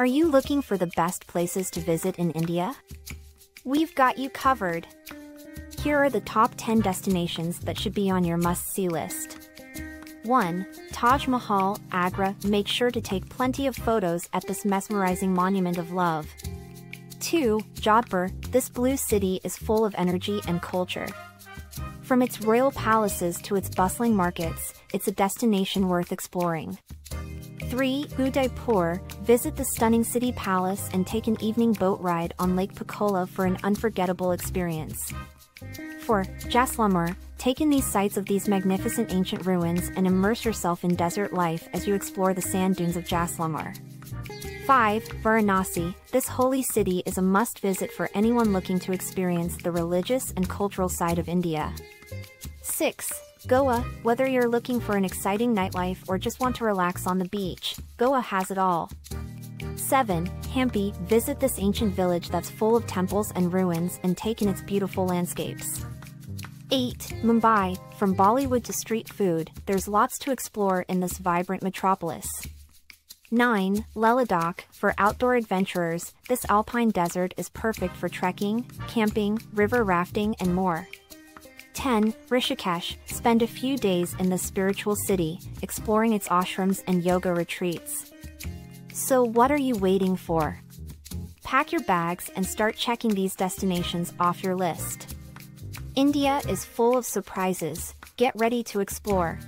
Are you looking for the best places to visit in India? We've got you covered. Here are the top 10 destinations that should be on your must-see list. 1. Taj Mahal, Agra. Make sure to take plenty of photos at this mesmerizing monument of love. 2. Jodhpur. This blue city is full of energy and culture. From its royal palaces to its bustling markets, it's a destination worth exploring. 3. Udaipur, visit the stunning city palace and take an evening boat ride on Lake Pichola for an unforgettable experience. 4. Jaisalmer, take in these sights of these magnificent ancient ruins and immerse yourself in desert life as you explore the sand dunes of Jaisalmer. 5. Varanasi, this holy city is a must-visit for anyone looking to experience the religious and cultural side of India. 6. Goa, whether you're looking for an exciting nightlife or just want to relax on the beach, Goa has it all. 7. Hampi, visit this ancient village that's full of temples and ruins and take in its beautiful landscapes. 8. Mumbai, from Bollywood to street food, there's lots to explore in this vibrant metropolis. 9. Leh Ladakh, for outdoor adventurers, this alpine desert is perfect for trekking, camping, river rafting and more. 10. Rishikesh, spend a few days in the spiritual city, exploring its ashrams and yoga retreats. So what are you waiting for? Pack your bags and start checking these destinations off your list. India is full of surprises, get ready to explore.